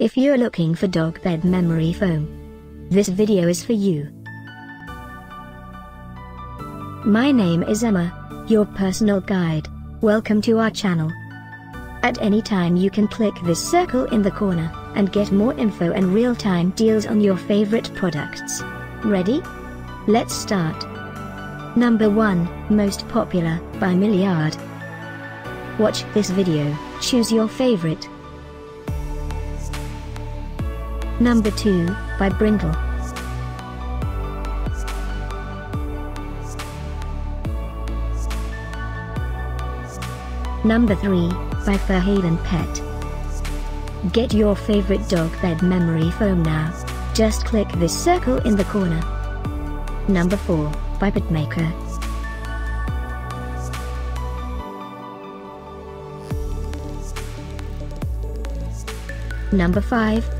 If you're looking for dog bed memory foam, this video is for you. My name is Emma, your personal guide. Welcome to our channel. At any time you can click this circle in the corner, and get more info and real-time deals on your favorite products. Ready? Let's start. Number 1, Most Popular, by Milliard. Watch this video, choose your favorite. Number 2, by Brindle. Number 3, by Furhaven Pet. Get your favorite dog bed memory foam now. Just click this circle in the corner. Number 4, by Petmaker. Number 5,